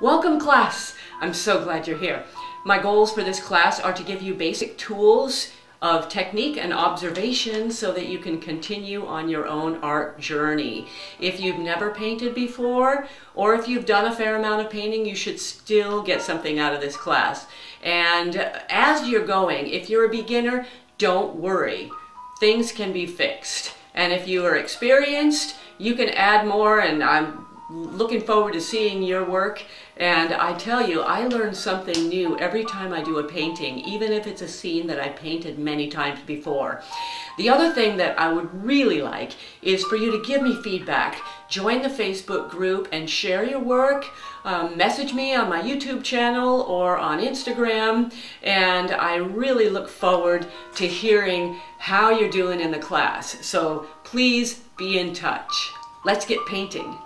Welcome class! I'm so glad you're here. My goals for this class are to give you basic tools of technique and observation so that you can continue on your own art journey. If you've never painted before, or if you've done a fair amount of painting, you should still get something out of this class. And as you're going, if you're a beginner, don't worry. Things can be fixed. And if you are experienced, you can add more and I'm looking forward to seeing your work. And I tell you, I learn something new every time I do a painting, even if it's a scene that I painted many times before. The other thing that I would really like is for you to give me feedback. Join the Facebook group and share your work. Um, message me on my YouTube channel or on Instagram. And I really look forward to hearing how you're doing in the class. So please be in touch. Let's get painting.